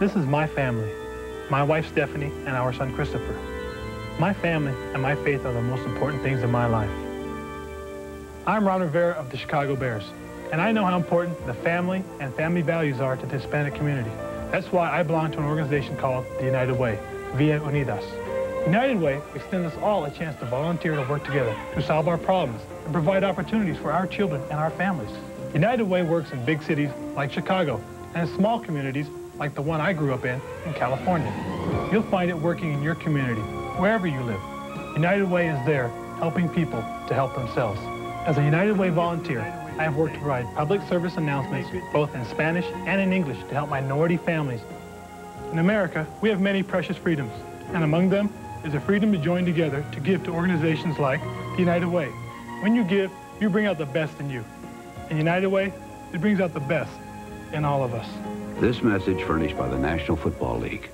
This is my family, my wife Stephanie and our son Christopher. My family and my faith are the most important things in my life. I'm Ron Rivera of the Chicago Bears, and I know how important the family and family values are to the Hispanic community. That's why I belong to an organization called the United Way, Via Unidas. United Way extends us all a chance to volunteer to work together to solve our problems and provide opportunities for our children and our families. United Way works in big cities like Chicago and in small communities like the one I grew up in in California. You'll find it working in your community, wherever you live. United Way is there helping people to help themselves. As a United Way volunteer, I have worked to provide public service announcements both in Spanish and in English to help minority families. In America, we have many precious freedoms, and among them is the freedom to join together to give to organizations like the United Way. When you give, you bring out the best in you. And United Way, it brings out the best in all of us. This message furnished by the National Football League.